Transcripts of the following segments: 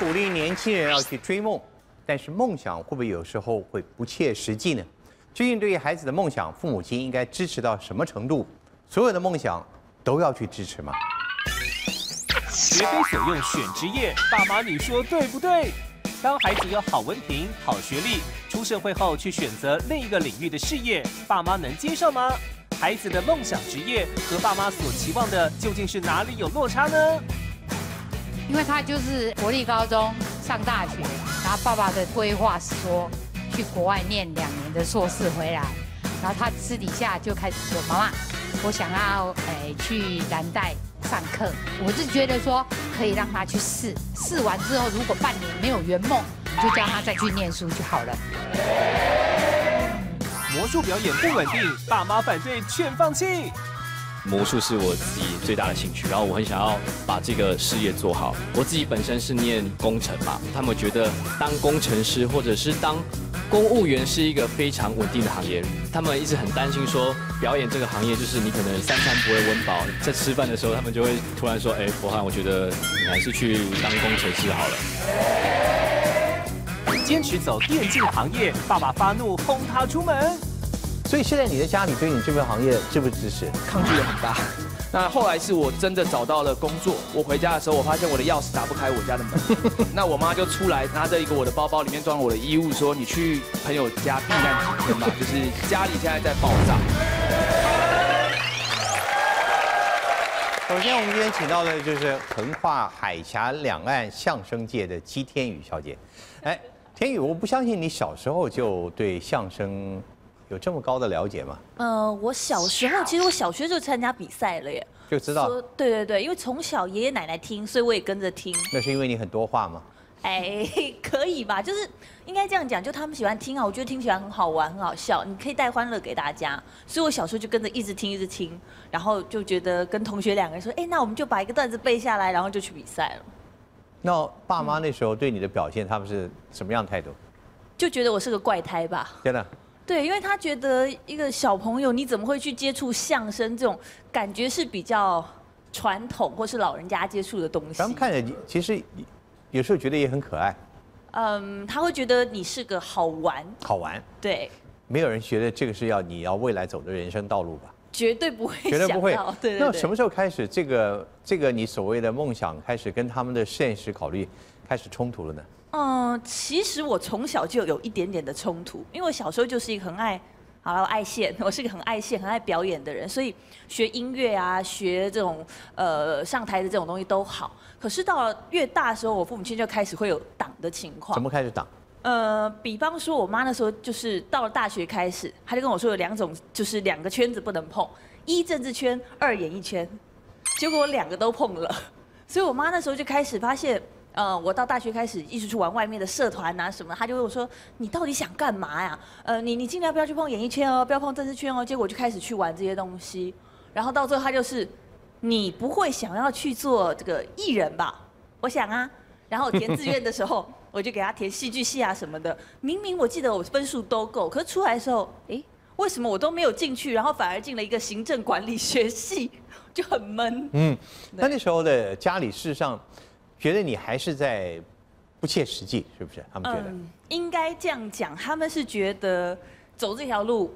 鼓励年轻人要去追梦，但是梦想会不会有时候会不切实际呢？究竟对于孩子的梦想，父母亲应该支持到什么程度？所有的梦想都要去支持吗？学非所用选职业，爸妈你说对不对？当孩子有好文凭、好学历，出社会后去选择另一个领域的事业，爸妈能接受吗？孩子的梦想职业和爸妈所期望的究竟是哪里有落差呢？因为他就是国立高中上大学，然后爸爸的规划是说去国外念两年的硕士回来，然后他私底下就开始说：“妈妈，我想要诶去蓝带上课。”我是觉得说可以让他去试，试完之后如果半年没有圆梦，你就叫他再去念书就好了。魔术表演不稳定，爸妈反对劝放弃。魔术是我自己最大的兴趣，然后我很想要把这个事业做好。我自己本身是念工程嘛，他们觉得当工程师或者是当公务员是一个非常稳定的行业，他们一直很担心说表演这个行业就是你可能三餐不会温饱，在吃饭的时候他们就会突然说，哎，博翰，我觉得你还是去当工程师好了。坚持走电竞行业，爸爸发怒轰他出门。所以现在你的家里对你这份行业支不支持？抗拒也很大。那后来是我真的找到了工作，我回家的时候，我发现我的钥匙打不开我家的门。那我妈就出来拿着一个我的包包，里面装了我的衣物，说你去朋友家避难几天吧，就是家里现在在爆炸。首先，我们今天请到的就是横跨海峡两岸相声界的姬天宇小姐。哎，天宇，我不相信你小时候就对相声。有这么高的了解吗？呃，我小时候其实我小学就参加比赛了耶，就知道。对对对，因为从小爷爷奶奶听，所以我也跟着听。那是因为你很多话吗？哎，可以吧？就是应该这样讲，就他们喜欢听啊，我觉得听起来很好玩，很好笑，你可以带欢乐给大家。所以我小时候就跟着一直听，一直听，然后就觉得跟同学两个人说，哎，那我们就把一个段子背下来，然后就去比赛了。那爸妈那时候对你的表现，他们是什么样态度？就觉得我是个怪胎吧。真的。对，因为他觉得一个小朋友你怎么会去接触相声这种感觉是比较传统或是老人家接触的东西。咱们看着其实有时候觉得也很可爱。嗯，他会觉得你是个好玩。好玩。对。没有人觉得这个是要你要未来走的人生道路吧？绝对不会。绝对不会。对对对。那什么时候开始这个这个你所谓的梦想开始跟他们的现实考虑开始冲突了呢？嗯，其实我从小就有一点点的冲突，因为我小时候就是一个很爱，好了，我爱现，我是一个很爱现、很爱表演的人，所以学音乐啊，学这种呃上台的这种东西都好。可是到了越大的时候，我父母亲就开始会有挡的情况。怎么开始挡？呃，比方说我妈那时候就是到了大学开始，她就跟我说有两种，就是两个圈子不能碰，一政治圈，二演艺圈。结果我两个都碰了，所以我妈那时候就开始发现。呃，我到大学开始一直去玩外面的社团啊什么，他就问我说：“你到底想干嘛呀？呃，你你尽量不要去碰演艺圈哦，不要碰政治圈哦。”结果就开始去玩这些东西，然后到最后他就是，你不会想要去做这个艺人吧？我想啊，然后填志愿的时候，我就给他填戏剧系啊什么的。明明我记得我分数都够，可是出来的时候，哎，为什么我都没有进去，然后反而进了一个行政管理学系，就很闷。嗯，那那时候的家里事实上。觉得你还是在不切实际，是不是？他们觉得应该这样讲，他们是觉得走这条路，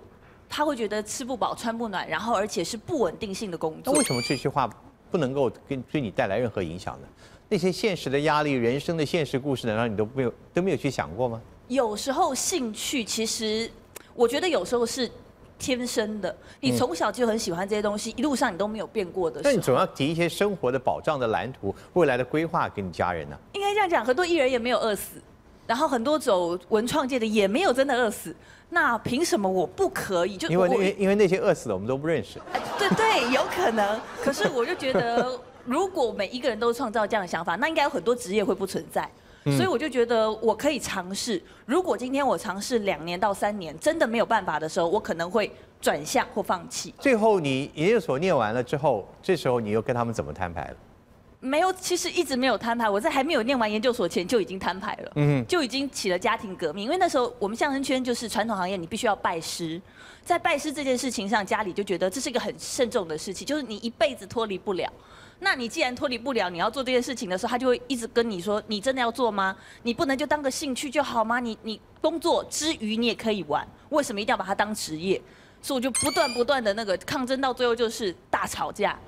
他会觉得吃不饱穿不暖，然后而且是不稳定性的工作。那为什么这句话不能够跟对你带来任何影响呢？那些现实的压力、人生的现实故事，难道你都没有都没有去想过吗？有时候兴趣，其实我觉得有时候是。天生的，你从小就很喜欢这些东西，一路上你都没有变过的。那你总要提一些生活的保障的蓝图、未来的规划给你家人呢？应该这样讲，很多艺人也没有饿死，然后很多走文创界的也没有真的饿死，那凭什么我不可以？就因为因为因为那些饿死的我们都不认识。对对，有可能。可是我就觉得，如果每一个人都创造这样的想法，那应该有很多职业会不存在。所以我就觉得我可以尝试。如果今天我尝试两年到三年，真的没有办法的时候，我可能会转向或放弃。最后你研究所念完了之后，这时候你又跟他们怎么摊牌了？没有，其实一直没有摊牌。我在还没有念完研究所前就已经摊牌了，嗯就已经起了家庭革命。因为那时候我们相声圈就是传统行业，你必须要拜师，在拜师这件事情上，家里就觉得这是一个很慎重的事情，就是你一辈子脱离不了。那你既然脱离不了，你要做这件事情的时候，他就会一直跟你说：“你真的要做吗？你不能就当个兴趣就好吗？你你工作之余你也可以玩，为什么一定要把它当职业？”所以我就不断不断的那个抗争，到最后就是大吵架，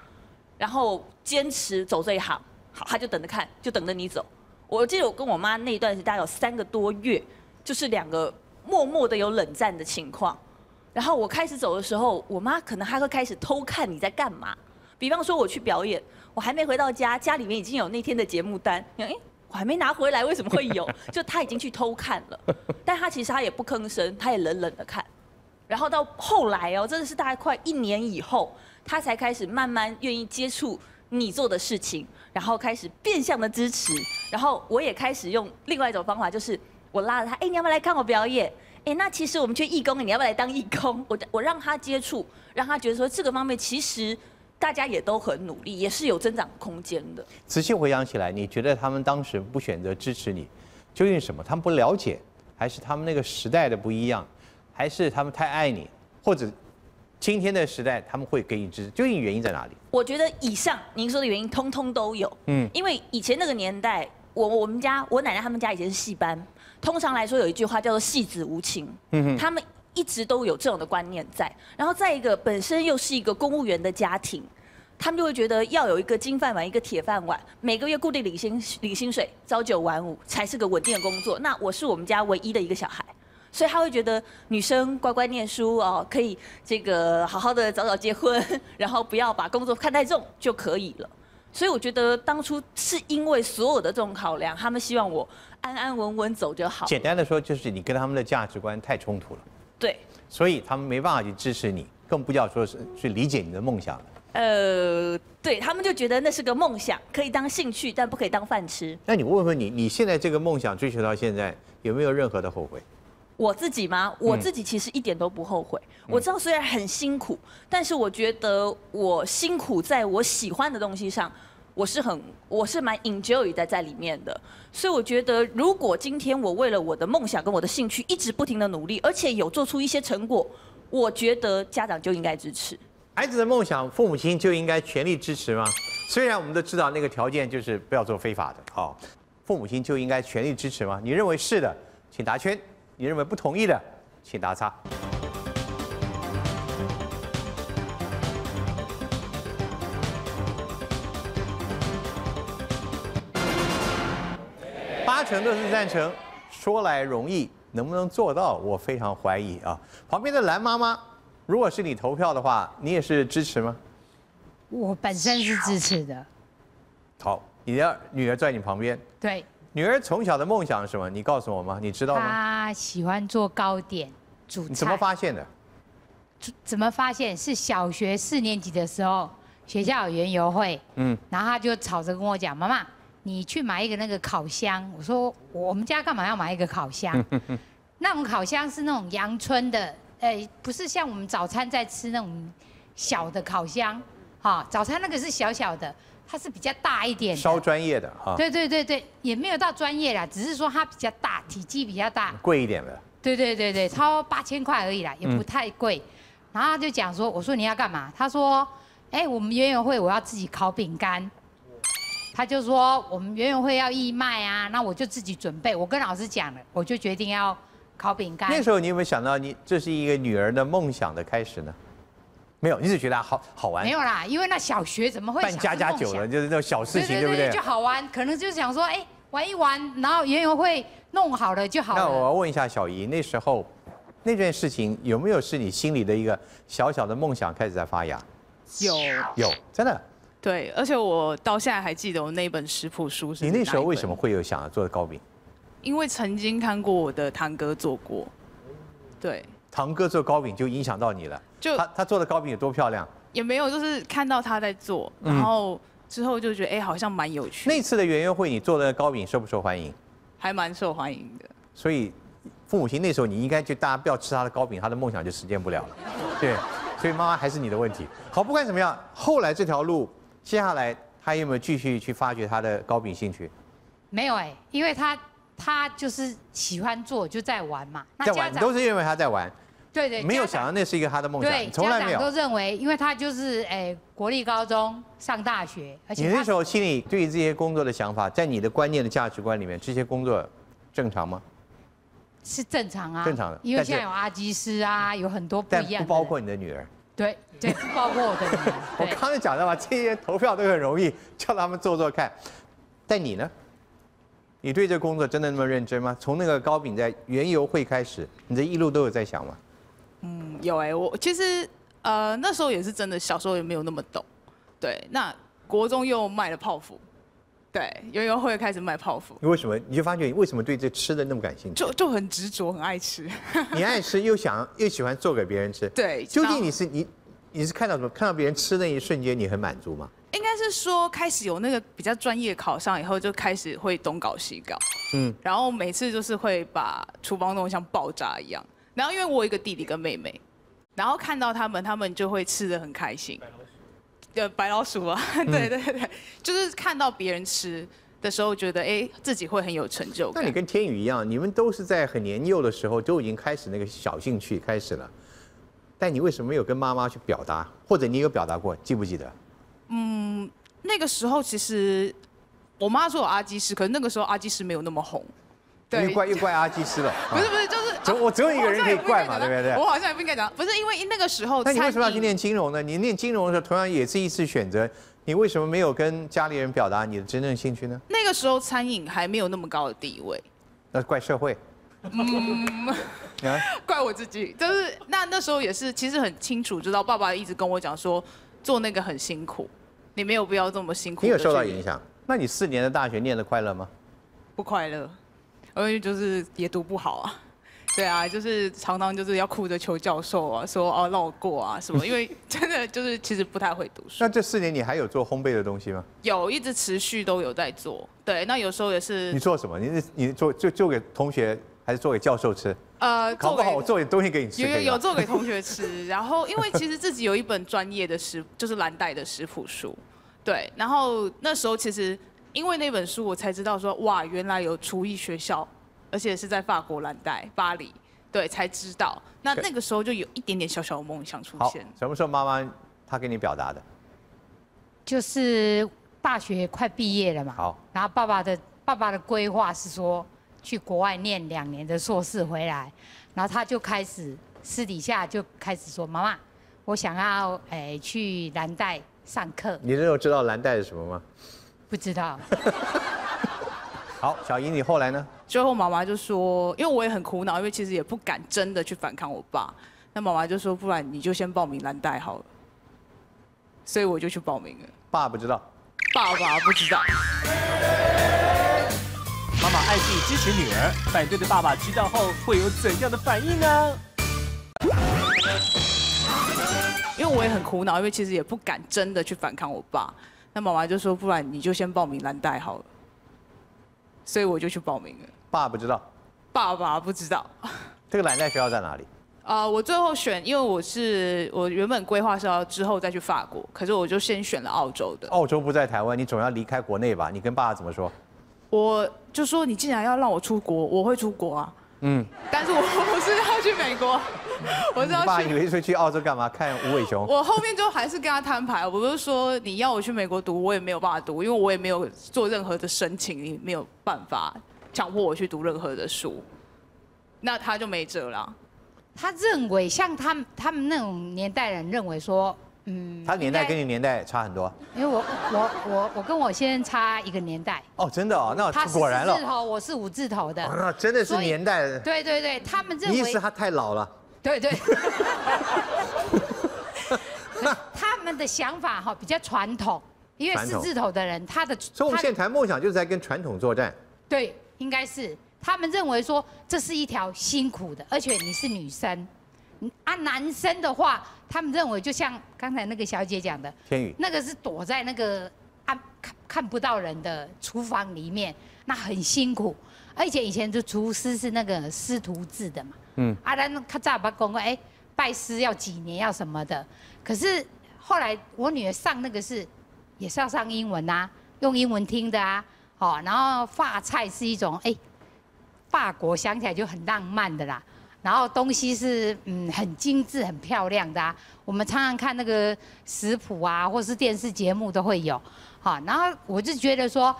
然后坚持走这一行。好，他就等着看，就等着你走。我记得我跟我妈那一段时间大概有三个多月，就是两个默默的有冷战的情况。然后我开始走的时候，我妈可能还会开始偷看你在干嘛。比方说我去表演，我还没回到家，家里面已经有那天的节目单。你看哎，我还没拿回来，为什么会有？就他已经去偷看了，但他其实他也不吭声，他也冷冷的看。然后到后来哦，真的是大概快一年以后，他才开始慢慢愿意接触你做的事情，然后开始变相的支持。然后我也开始用另外一种方法，就是我拉着他，哎，你要不要来看我表演？哎，那其实我们缺义工，你要不要来当义工？我我让他接触，让他觉得说这个方面其实大家也都很努力，也是有增长空间的。仔细回想起来，你觉得他们当时不选择支持你，究竟是什么？他们不了解，还是他们那个时代的不一样，还是他们太爱你，或者今天的时代他们会给你支持？究竟原因在哪里？我觉得以上您说的原因通通都有。嗯嗯，因为以前那个年代，我我们家我奶奶他们家以前是戏班，通常来说有一句话叫做戏子无情。嗯哼，他们一直都有这种的观念在。然后再一个，本身又是一个公务员的家庭，他们就会觉得要有一个金饭碗，一个铁饭碗，每个月固定领薪领薪水，朝九晚五才是个稳定的工作。那我是我们家唯一的一个小孩。所以他会觉得女生乖乖念书哦，可以这个好好的早早结婚，然后不要把工作看太重就可以了。所以我觉得当初是因为所有的这种考量，他们希望我安安稳稳走就好。简单的说，就是你跟他们的价值观太冲突了，对，所以他们没办法去支持你，更不要说是去理解你的梦想了。呃，对他们就觉得那是个梦想，可以当兴趣，但不可以当饭吃。那你问问你，你现在这个梦想追求到现在，有没有任何的后悔？我自己吗？我自己其实一点都不后悔。我知道虽然很辛苦，但是我觉得我辛苦在我喜欢的东西上，我是很我是蛮 enjoy 在在里面的。所以我觉得，如果今天我为了我的梦想跟我的兴趣一直不停的努力，而且有做出一些成果，我觉得家长就应该支持。孩子的梦想，父母亲就应该全力支持吗？虽然我们都知道那个条件就是不要做非法的，好、父母亲就应该全力支持吗？你认为是的，请答圈；你认为不同意的，请答叉。成都是赞成，说来容易，能不能做到，我非常怀疑啊。旁边的蓝妈妈，如果是你投票的话，你也是支持吗？我本身是支持的，好，你的女儿在你旁边，对，女儿从小的梦想是什么？你告诉我吗？你知道吗？她喜欢做糕点、煮菜。你怎么发现的？怎么发现？是小学四年级的时候，学校有园游会，嗯，然后她就吵着跟我讲：“妈妈，你去买一个那个烤箱。”我说：“我们家干嘛要买一个烤箱？那种烤箱是那种阳春的，呃，不是像我们早餐在吃那种小的烤箱，哈，早餐那个是小小的，它是比较大一点的。稍专业的哈，对对对对，也没有到专业啦，只是说它比较大，体积比较大。贵一点的。对对对对，超八千块而已啦，也不太贵。然后他就讲说，我说你要干嘛？他说，哎，我们园游会我要自己烤饼干。他就说我们园游会要义卖啊，那我就自己准备。我跟老师讲了，我就决定要烤饼干。那时候你有没有想到，你这是一个女儿的梦想的开始呢？没有，你只觉得好好玩没，有啦，因为那小学怎么会办家家酒了，就是那种小事情，对不对就？好玩，可能就想说，哎，玩一玩，然后园游会弄好了就好了那我。要问一下小姨，那时候那件事情有没有是你心里的一个小小的梦想开始在发芽？有有，真的。对，而且我到现在还记得我那一本食谱书是你那时候为什么？会有想要做的糕饼？因为曾经看过我的堂哥做过，对，堂哥做糕饼就影响到你了。就他他做的糕饼有多漂亮？也没有就是看到他在做，嗯然后之后就觉得哎、好像蛮有趣，那次的园游会你做的糕饼受不受欢迎？还蛮受欢迎的。所以父母亲那时候你应该就大家不要吃他的糕饼，他的梦想就实现不了了。对，所以妈妈还是你的问题。好，不管怎么样，后来这条路接下来他有没有继续去发掘他的高饼兴趣？没有哎，因为他他就是喜欢做，就在玩嘛。那在玩，都是认为他在玩。对对，没有想到那是一个他的梦想，对，从来没有。都认为，因为他就是哎国立高中上大学，而且你那时候心里对于这些工作的想法，在你的观念的价值观里面，这些工作正常吗？是正常啊，正常的。因为现在有阿基师啊，有很多不一样。不包括你的女儿。对对，包括我的人。我刚才讲的嘛，这些投票都很容易，叫他们做做看。但你呢？你对这工作真的那么认真吗？从那个糕饼在园游会开始，你这一路都有在想吗？嗯，有哎，我其实呃那时候也是真的，小时候也没有那么懂。对，那国中又卖了泡芙，对，园游会开始卖泡芙。你为什么？你就发觉你为什么对这吃的那么感兴趣？就就很执着，很爱吃。你爱吃又想又喜欢做给别人吃。对。究竟你是你你是看到什么？看到别人吃那一瞬间你很满足吗？应该是说开始有那个比较专业考上以后，就开始会东搞西搞。嗯。然后每次就是会把厨房弄得像爆炸一样。然后因为我有一个弟弟跟妹妹，然后看到他们，他们就会吃的很开心。白老鼠。对，白老鼠啊，对对对，就是看到别人吃的时候，觉得哎，自己会很有成就感。那你跟天宇一样，你们都是在很年幼的时候就已经开始那个小兴趣开始了，但你为什么没有跟妈妈去表达，或者你有表达过，记不记得？嗯，那个时候其实我妈说有阿基师，可是那个时候阿基师没有那么红。对又怪又怪阿基师了，不是不是，就是总我总有一个人可以怪嘛，对不对？我好像也不应该讲，不是因为那个时候。那你为什么要去念金融呢？你念金融的时候，同样也是一次选择，你为什么没有跟家里人表达你的真正兴趣呢？那个时候餐饮还没有那么高的地位，那怪社会。嗯，怪我自己，就是那那时候也是，其实很清楚知道，爸爸一直跟我讲说，做那个很辛苦，你没有必要这么辛苦。你有受到影响？那你四年的大学念的快乐吗？不快乐。因为就是也读不好啊，对啊，就是常常就是要哭着求教授啊，说哦让我过啊什么，因为真的就是其实不太会读书。那这四年你还有做烘焙的东西吗？有，一直持续都有在做。对，那有时候也是。你做什么？你你做就就给同学还是做给教授吃？呃，考不好我做点东西给你吃。有有有做给同学吃，然后因为其实自己有一本专业的食，就是蓝带的食谱书，对，然后那时候其实。因为那本书，我才知道说哇，原来有厨艺学校，而且是在法国蓝带巴黎，对，才知道。那那个时候就有一点点小小的梦想出现。什么时候妈妈她跟你表达的？就是大学快毕业了嘛。好。然后爸爸的爸爸的规划是说去国外念两年的硕士回来，然后他就开始私底下就开始说妈妈，我想要诶去蓝带上课。你那时候知道蓝带是什么吗？不知道。好，小姨，你后来呢？最后妈妈就说，因为我也很苦恼，因为其实也不敢真的去反抗我爸。那妈妈就说，不然你就先报名蓝带好了。所以我就去报名了。爸不知道。爸爸不知道。妈妈爱弟支持女儿，反对的爸爸知道后会有怎样的反应呢？因为我也很苦恼，因为其实也不敢真的去反抗我爸。那妈妈就说：“不然你就先报名蓝带好了。”所以我就去报名了。爸不知道。爸爸不知道。这个蓝带学校在哪里？啊，我最后选，因为我是我原本规划是要之后再去法国，可是我就先选了澳洲的。澳洲不在台湾，你总要离开国内吧？你跟爸爸怎么说？我就说：“你既然要让我出国，我会出国啊。”嗯，但是我不是要去美国，我是要去。爸以为是去澳洲干嘛？看无尾熊。我后面就还是跟他摊牌，我不是说你要我去美国读，我也没有办法读，因为我也没有做任何的申请，你没有办法强迫我去读任何的书，那他就没辙了。他认为像他们他们那种年代人认为说。嗯，他年代跟你年代差很多，因为我我我我跟我先生差一个年代。哦，真的哦，那果然了。他字头，我是五字头的。那真的是年代。对对对，他们认为。意思他太老了。对对。他们的想法哈比较传统，因为四字头的人，他的。所以我们现在谈梦想，就是在跟传统作战。对，应该是他们认为说这是一条辛苦的，而且你是女生。啊，男生的话，他们认为就像刚才那个小姐讲的，天宇，那个是躲在那个啊看看不到人的厨房里面，那很辛苦。而且以前的厨师是那个师徒制的嘛，嗯，啊，那他咋把公公哎拜师要几年要什么的。可是后来我女儿上那个是也是要上英文呐、用英文听的啊。好，然后法菜是一种哎，法国想起来就很浪漫的啦。然后东西是嗯很精致、很漂亮的啊。我们常常看那个食谱啊，或是电视节目都会有。好，然后我就觉得说，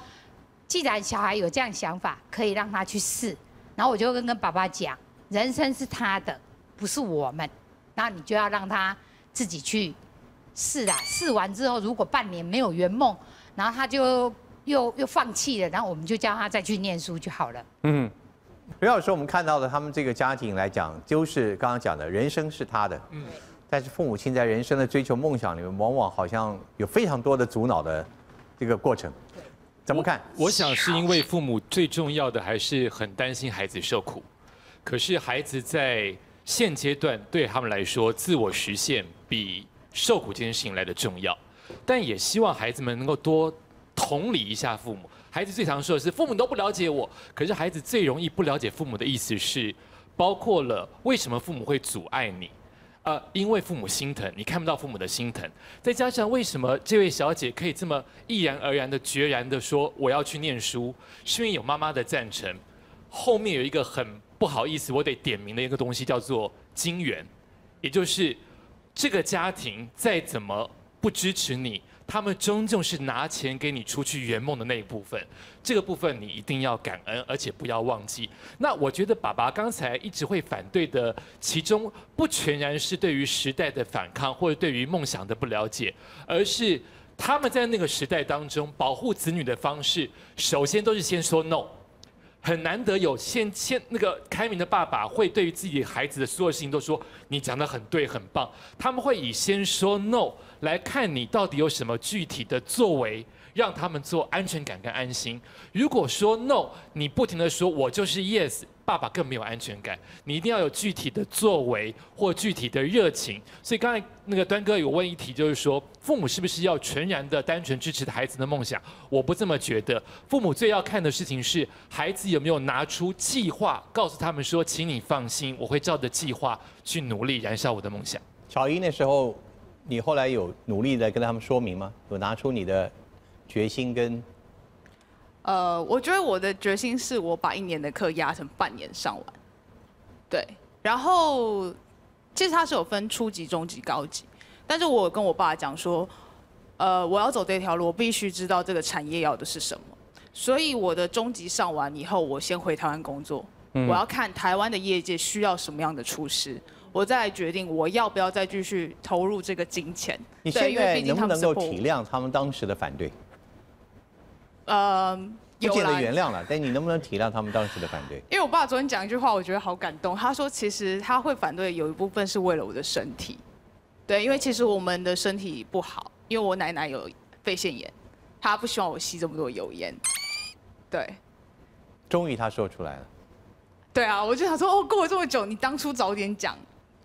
既然小孩有这样想法，可以让他去试。然后我就跟跟爸爸讲，人生是他的，不是我们。然后你就要让他自己去试啊。试完之后，如果半年没有圆梦，然后他就又又放弃了，然后我们就叫他再去念书就好了。嗯，刘老师，我们看到的他们这个家庭来讲，就是刚刚讲的，人生是他的。嗯。但是父母亲在人生的追求梦想里面，往往好像有非常多的阻挠的这个过程。怎么看？我想是因为父母最重要的还是很担心孩子受苦，可是孩子在现阶段对他们来说，自我实现比受苦这件事情来的重要，但也希望孩子们能够多同理一下父母。孩子最常说的是父母都不了解我，可是孩子最容易不了解父母的意思是，包括了为什么父母会阻碍你。呃，因为父母心疼，你看不到父母的心疼，再加上为什么这位小姐可以这么毅然而然的、决然的说我要去念书，是因为有妈妈的赞成。后面有一个很不好意思，我得点名的一个东西叫做金源，也就是这个家庭再怎么不支持你。他们终究是拿钱给你出去圆梦的那一部分，这个部分你一定要感恩，而且不要忘记。那我觉得爸爸刚才一直会反对的，其中不全然是对于时代的反抗，或者对于梦想的不了解，而是他们在那个时代当中保护子女的方式，首先都是先说 no。很难得有先先那个开明的爸爸会对于自己孩子的所有事情都说你讲的很对很棒，他们会以先说 no 来看你到底有什么具体的作为。让他们做安全感跟安心。如果说 no，你不停的说我就是 yes，爸爸更没有安全感。你一定要有具体的作为或具体的热情。所以刚才那个端哥有问一题，就是说父母是不是要全然的单纯支持孩子的梦想？我不这么觉得。父母最要看的事情是孩子有没有拿出计划，告诉他们说，请你放心，我会照着计划去努力燃烧我的梦想。小一那时候，你后来有努力的跟他们说明吗？有拿出你的？决心跟，呃，我觉得我的决心是我把一年的课压成半年上完，对，然后其实它是有分初级、中级、高级，但是我跟我爸讲说，呃，我要走这条路，我必须知道这个产业要的是什么，所以我的中级上完以后，我先回台湾工作，我要看台湾的业界需要什么样的厨师，我再来决定我要不要再继续投入这个金钱。你现在能不能够体谅他们当时的反对？呃，不见得原谅了，但你能不能体谅他们当时的反对？因为我爸昨天讲一句话，我觉得好感动。他说，其实他会反对有一部分是为了我的身体，对，因为其实我们的身体不好，因为我奶奶有肺腺炎，他不希望我吸这么多油烟。对，终于他说出来了。对啊，我就想说，哦，过了这么久，你当初早点讲。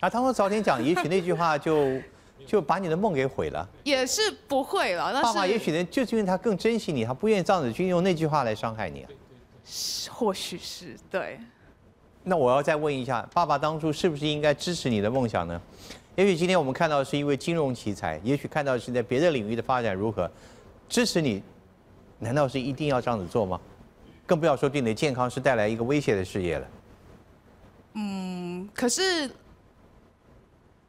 啊，他说早点讲，也许那句话就。就把你的梦给毁了，也是不会了。爸爸也许呢，就是因为他更珍惜你，他不愿意这样子去用那句话来伤害你啊。或许是对。那我要再问一下，爸爸当初是不是应该支持你的梦想呢？也许今天我们看到是一位金融奇才，也许看到是在别的领域的发展如何，支持你，难道是一定要这样子做吗？更不要说对你的健康是带来一个威胁的事业了。嗯，可是。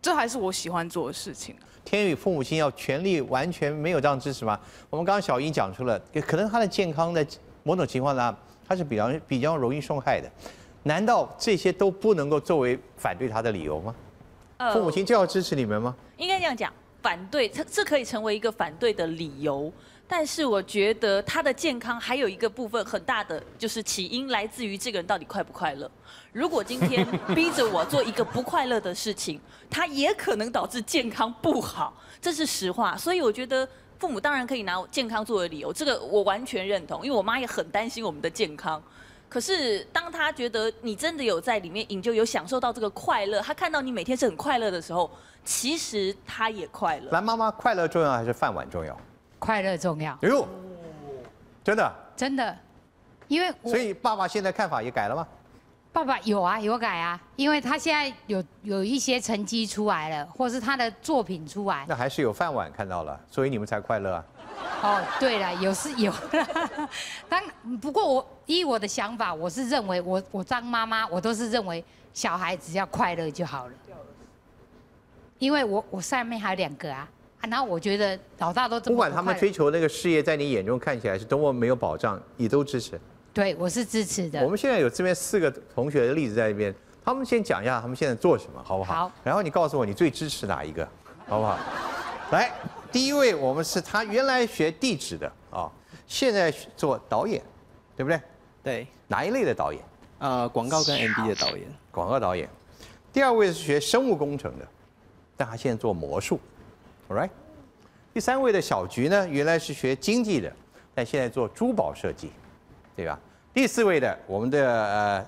这还是我喜欢做的事情。天宇父母亲要全力完全没有这样支持吗？我们刚刚小英讲出了，可能他的健康在某种情况呢，他是比较比较容易受害的。难道这些都不能够作为反对他的理由吗？父母亲就要支持你们吗？应该这样讲，反对这这可以成为一个反对的理由。但是我觉得他的健康还有一个部分很大的，就是起因来自于这个人到底快不快乐。如果今天 逼着我做一个不快乐的事情，他也可能导致健康不好，这是实话。所以我觉得父母当然可以拿健康作为理由，这个我完全认同。因为我妈也很担心我们的健康。可是当他觉得你真的有在里面引就有享受到这个快乐，他看到你每天是很快乐的时候，其实他也快乐。蓝，妈妈，快乐重要还是饭碗重要？快乐重要。哎呦，真的？真的，因为所以爸爸现在看法也改了吗？爸爸有啊，有改啊，因为他现在有有一些成绩出来了，或是他的作品出来。那还是有饭碗看到了，所以你们才快乐啊。哦，对了，有是有啦。当不过我依我的想法，我是认为我我当妈妈，我都是认为小孩只要快乐就好了。因为我我上面还有两个啊，啊，然后我觉得老大都这么不管他们追求那个事业，在你眼中看起来是多么没有保障，你都支持。对我是支持的。我们现在有这边四个同学的例子在这边，他们先讲一下他们现在做什么，好不好？好。然后你告诉我你最支持哪一个，好不好？来，第一位我们是他原来学地质的啊，现在做导演，对不对？对，哪一类的导演？呃，广告跟 MV 的导演。广告导演。第二位是学生物工程的，但他现在做魔术，all right。第三位的小菊呢，原来是学经济的，但现在做珠宝设计，对吧？第四位的我们的呃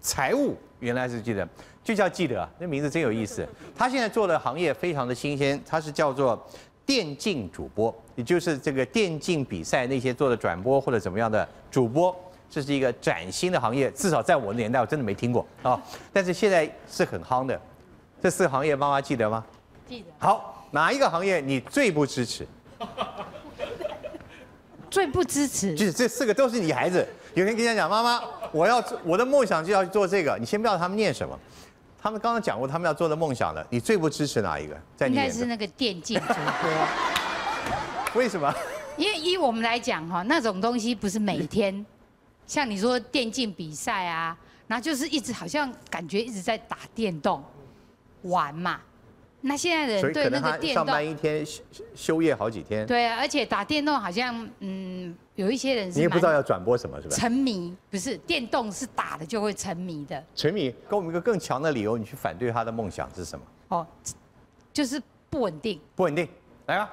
财务原来是记得，就叫记得，那名字真有意思。他现在做的行业非常的新鲜，他是叫做电竞主播，也就是这个电竞比赛那些做的转播或者怎么样的主播。这是一个崭新的行业，至少在我的年代我真的没听过啊。但是现在是很夯的。这四个行业妈妈记得吗？记得。好，哪一个行业你最不支持？最不支持。就是这四个都是你孩子。有人跟他讲，妈妈，我要我的梦想就要做这个。你先不要他们念什么，他们刚刚讲过他们要做的梦想了。你最不支持哪一个？在你应该是那个电竞主播。为什么？因为依我们来讲哈，那种东西不是每天，像你说电竞比赛啊，然后就是一直好像感觉一直在打电动玩嘛。那现在的人对那个电动，上班一天休休业好几天。对啊，而且打电动好像嗯，有一些人是你也不知道要转播什么，是吧？沉迷不是电动是打了就会沉迷的。沉迷，给我们一个更强的理由，你去反对他的梦想是什么？哦，就是不稳定。不稳定，来吧，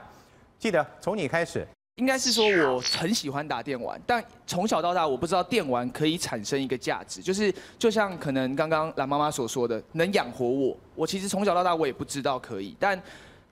记得从你开始。应该是说我很喜欢打电玩，但从小到大我不知道电玩可以产生一个价值，就是就像可能刚刚蓝妈妈所说的，能养活我。我其实从小到大我也不知道可以，但。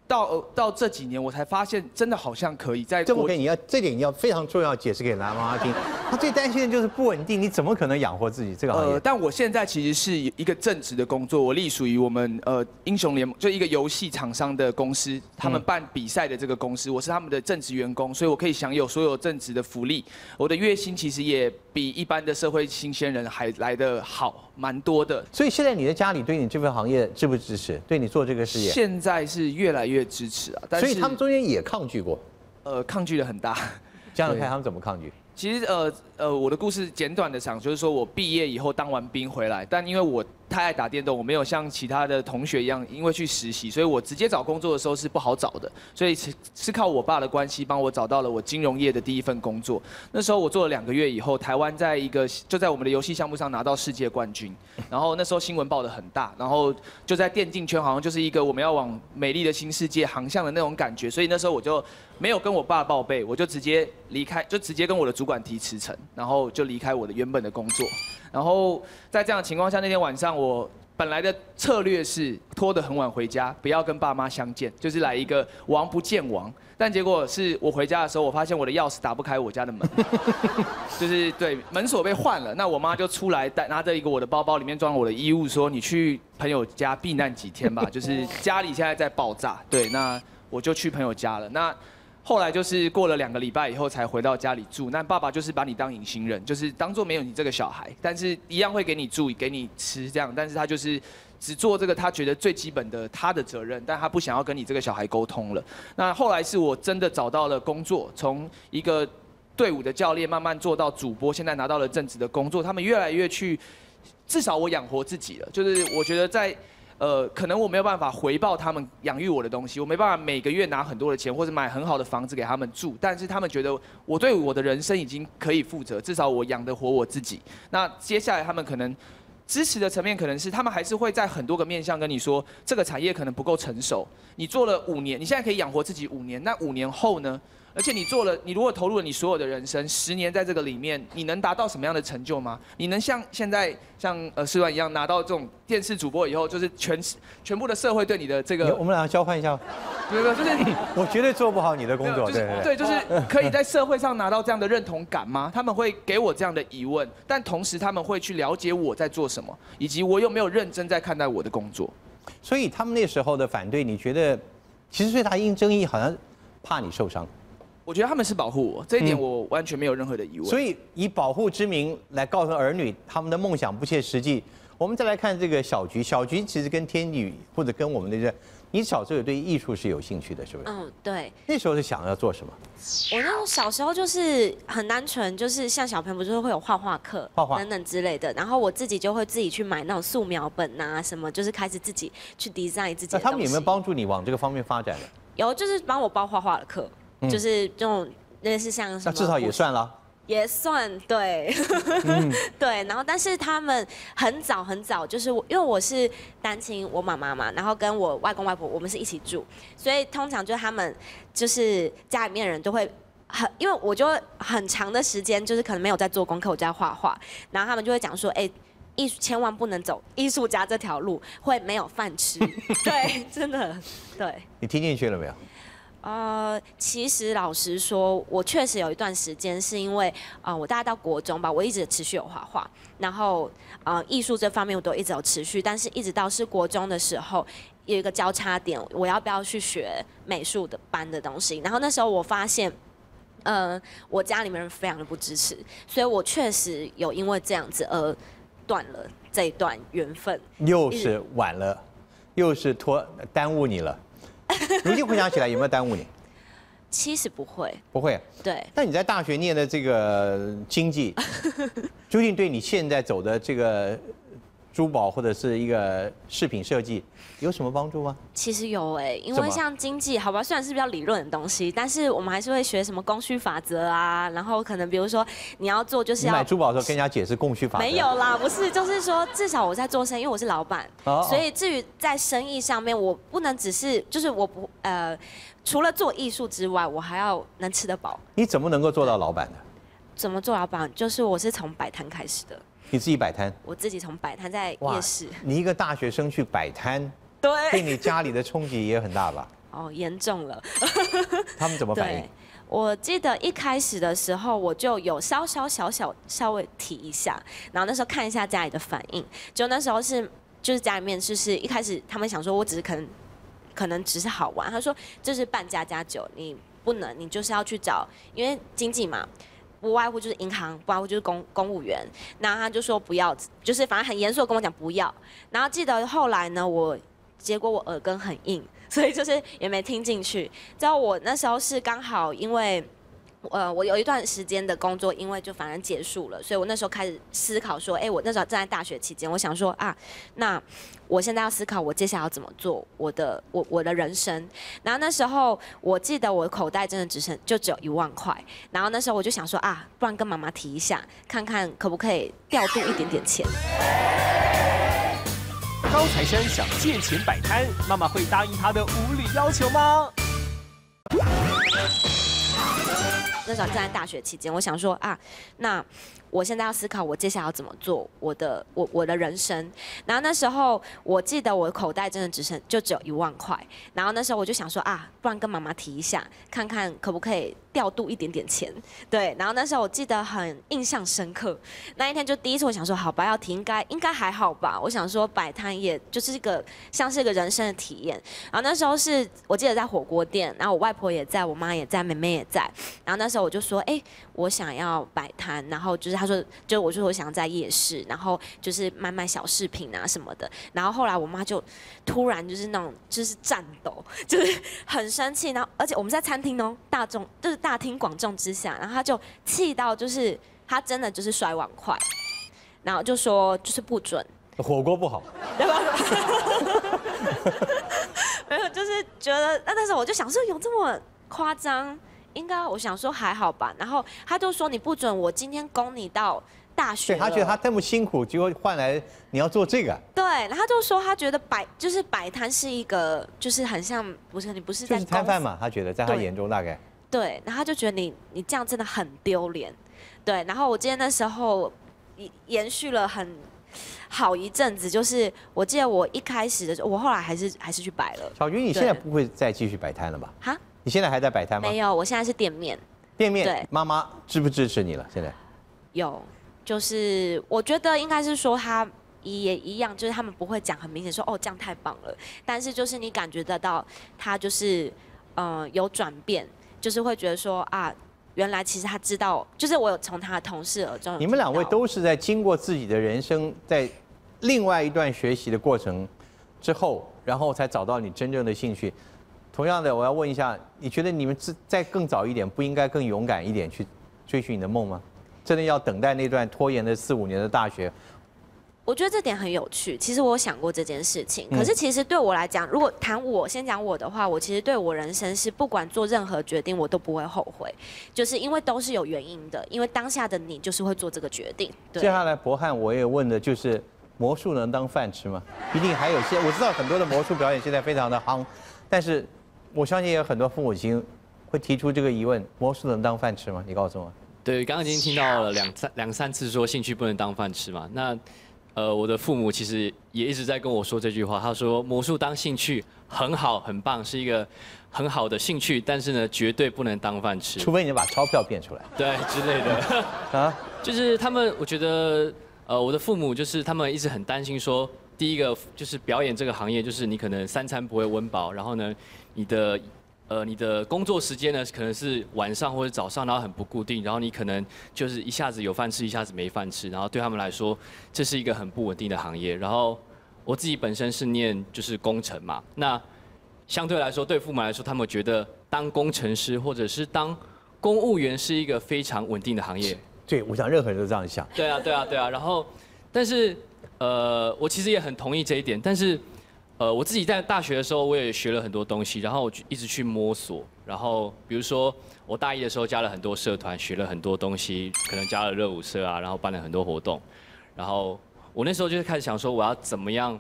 到到这几年，我才发现真的好像可以在。这我给你要这点你要非常重要解释给蓝妈妈听。他最担心的就是不稳定，你怎么可能养活自己这个行业？呃，但我现在其实是一个正职的工作，我隶属于我们呃英雄联盟，就一个游戏厂商的公司，他们办比赛的这个公司，我是他们的正职员工，所以我可以享有所有正职的福利。我的月薪其实也比一般的社会新鲜人还来得好，蛮多的。所以现在你的家里对你这份行业支不支持？对你做这个事业？现在是越来越。越支持啊，所以他们中间也抗拒过，呃，抗拒的很大。这样看他们怎么抗拒？其实呃呃，我的故事简短的讲，就是说我毕业以后当完兵回来，但因为我太爱打电动，我没有像其他的同学一样，因为去实习，所以我直接找工作的时候是不好找的，所以是是靠我爸的关系帮我找到了我金融业的第一份工作。那时候我做了两个月以后，台湾在一个 就在我们的游戏项目上拿到世界冠军，然后那时候新闻报的很大，然后就在电竞圈好像就是一个我们要往美丽的新世界航向的那种感觉，所以那时候我就。没有跟我爸报备，我就直接离开，就直接跟我的主管提辞呈，然后就离开我的原本的工作。然后在这样的情况下，那天晚上我本来的策略是拖得很晚回家，不要跟爸妈相见，就是来一个王不见王。但结果是我回家的时候，我发现我的钥匙打不开我家的门，就是对门锁被换了。那我妈就出来带拿着一个我的包包，里面装我的衣物，说你去朋友家避难几天吧，就是家里现在在爆炸。对，那我就去朋友家了。那后来就是过了两个礼拜以后才回到家里住，那爸爸就是把你当隐形人，就是当做没有你这个小孩，但是一样会给你住、给你吃这样，但是他就是只做这个他觉得最基本的他的责任，但他不想要跟你这个小孩沟通了。那后来是我真的找到了工作，从一个队伍的教练慢慢做到主播，现在拿到了正职的工作，他们越来越去，至少我养活自己了，就是我觉得在。呃，可能我没有办法回报他们养育我的东西，我没办法每个月拿很多的钱或者买很好的房子给他们住，但是他们觉得我对我的人生已经可以负责，至少我养得活我自己。那接下来他们可能支持的层面可能是他们还是会在很多个面向跟你说，这个产业可能不够成熟，你做了五年，你现在可以养活自己五年，那五年后呢？而且你做了，你如果投入了你所有的人生，十年在这个里面，你能达到什么样的成就吗？你能像现在像呃施乱一样拿到这种电视主播以后，就是全全部的社会对你的这个，我们俩交换一下，没有，就是你，我绝对做不好你的工作，对对，就是 可以在社会上拿到这样的认同感吗？他们会给我这样的疑问，但同时他们会去了解我在做什么，以及我有没有认真在看待我的工作。所以他们那时候的反对，你觉得其实最大因争议好像怕你受伤。我觉得他们是保护我，这一点嗯我完全没有任何的疑问。所以以保护之名来告诉儿女他们的梦想不切实际。我们再来看这个小菊，小菊其实跟天宇或者跟我们的这，你小时候有对艺术是有兴趣的，是不是？嗯，对，那时候是想要做什么？我那时候小时候就是很单纯，就是像小朋友不是会有画画课、画画等等之类的，然后我自己就会自己去买那种素描本啊，什么就是开始自己去 design 自己的那他们有没有帮助你往这个方面发展呢？有就是帮我报画画的课，嗯就是这种类似像那至少也算了。也算对，嗯 对，然后但是他们很早很早，就是我因为我是单亲，我妈妈嘛，然后跟我外公外婆我们是一起住，所以通常就是他们就是家里面人都会。很，因为我就很长的时间就是可能没有在做功课，我就在画画，然后他们就会讲说，哎、艺术千万不能走艺术家这条路，会没有饭吃。对，真的，对。你听进去了没有？呃，其实老实说，我确实有一段时间是因为，呃，我大概到国中吧，我一直持续有画画，然后呃，艺术这方面我都一直有持续，但是一直到是国中的时候，有一个交叉点，我要不要去学美术的班的东西？然后那时候我发现，呃，我家里面人非常的不支持，所以我确实有因为这样子而断了这一段缘分。又是晚了，又是拖耽误你了。如今回想起来，有没有耽误你？其实不会，不会。对。那你在大学念的这个经济，究竟对你现在走的这个珠宝或者是一个饰品设计有什么帮助吗？其实有哎、因为像经济，好吧，虽然是比较理论的东西，但是我们还是会学什么供需法则啊，然后可能比如说你要做就是要买珠宝的时候跟人家解释供需法则。没有啦，不是，就是说至少我在做生意，因为我是老板，哦所以至于在生意上面，我不能只是就是我不呃，除了做艺术之外，我还要能吃得饱。你怎么能够做到老板的？怎么做老板？就是我是从摆摊开始的，你自己摆摊。我自己从摆摊在夜市，你一个大学生去摆摊，对对你家里的冲击也很大吧？哦，严重了。他们怎么反应？，我记得一开始的时候，我就有稍稍小小稍微提一下，然后那时候看一下家里的反应，就那时候是就是家里面就是一开始他们想说我只是可能可能只是好玩，他说这是办家家酒，你不能，你就是要去找，因为经济嘛。不外乎就是银行，不外乎就是公公务员。然后他就说不要，就是反正很严肃的跟我讲不要。然后记得后来呢，我结果我耳根很硬，所以就是也没听进去。之后我那时候是刚好因为。呃，我有一段时间的工作，因为就反正结束了，所以我那时候开始思考说，哎、我那时候正在大学期间，我想说啊，那我现在要思考我接下来要怎么做我的我我的人生。然后那时候我记得我的口袋真的只剩就只有一万块，然后那时候我就想说啊，不然跟妈妈提一下，看看可不可以调度一点点钱。高材生想借钱摆摊，妈妈会答应他的无理要求吗？那时候正在大学期间，我想说啊，那我现在要思考我接下来要怎么做我的我我的人生。然后那时候我记得我的口袋真的只剩就只有一万块，然后那时候我就想说啊，不然跟妈妈提一下，看看可不可以调度一点点钱。对，然后那时候我记得很印象深刻，那一天就第一次我想说好吧，要提应该应该还好吧。我想说摆摊也就是一个像是一个人生的体验。然后那时候是我记得在火锅店，然后我外婆也在，我妈也在，妹妹也在。然后那时候我就说，哎、我想要摆摊，然后就是他说，就我就说我想要在夜市，然后就是卖卖小饰品啊什么的。然后后来我妈就突然就是那种就是颤抖，就是很生气，然后而且我们在餐厅哦，大众就是大庭广众之下，然后她就气到就是她真的就是摔碗筷，然后就说就是不准，火锅不好，对吧？没有，就是觉得，那但是我就想说，有这么夸张？应该我想说还好吧。然后他就说你不准我今天供你到大学，对他觉得他这么辛苦，结果换来你要做这个，对，然后他就说他觉得摆就是摆摊是一个就是很像不是你不是在摊贩嘛。他觉得在他眼中大概对，然后他就觉得你你这样真的很丢脸，对。然后我记得那时候延延续了很好一阵子，就是我记得我一开始的时候，我后来还是还是去摆了。小菊，你现在不会再继续摆摊了吧？哈，你现在还在摆摊吗？没有，我现在是店面。店面对，妈妈支不支持你了？现在有，就是我觉得应该是说他也一样，就是他们不会讲很明显说哦这样太棒了，但是就是你感觉得到他就是呃有转变，就是会觉得说啊，原来其实他知道，就是我有从他的同事耳中你们两位都是在经过自己的人生，在另外一段学习的过程之后，然后才找到你真正的兴趣。同样的，我要问一下，你觉得你们自再更早一点，不应该更勇敢一点去追寻你的梦吗？真的要等待那段拖延的四五年的大学？我觉得这点很有趣。其实我有想过这件事情，嗯可是其实对我来讲，如果谈我先讲我的话，我其实对我人生是不管做任何决定，我都不会后悔，就是因为都是有原因的。因为当下的你就是会做这个决定。对接。下来博汉我也问的就是，魔术能当饭吃吗？一定还有些我知道很多的魔术表演现在非常的夯，但是我相信也有很多父母亲会提出这个疑问：魔术能当饭吃吗？你告诉我。对，刚刚已经听到了两三两三次说兴趣不能当饭吃嘛。那呃，我的父母其实也一直在跟我说这句话。他说魔术当兴趣很好很棒，是一个很好的兴趣，但是呢，绝对不能当饭吃。除非你把钞票变出来。对之类的啊，就是他们，我觉得呃，我的父母就是他们一直很担心说，第一个就是表演这个行业，就是你可能三餐不会温饱，然后呢，你的呃你的工作时间呢可能是晚上或者早上，然后很不固定，然后你可能就是一下子有饭吃，一下子没饭吃，然后对他们来说，这是一个很不稳定的行业。然后我自己本身是念就是工程嘛，那相对来说，对父母来说，他们觉得当工程师或者是当公务员是一个非常稳定的行业。对，我想任何人都这样想。对啊，对啊，对啊。然后，但是呃，我其实也很同意这一点。但是呃，我自己在大学的时候，我也学了很多东西，然后我就一直去摸索。然后比如说，我大一的时候加了很多社团，学了很多东西，可能加了热舞社啊，然后办了很多活动。然后我那时候就是开始想说，我要怎么样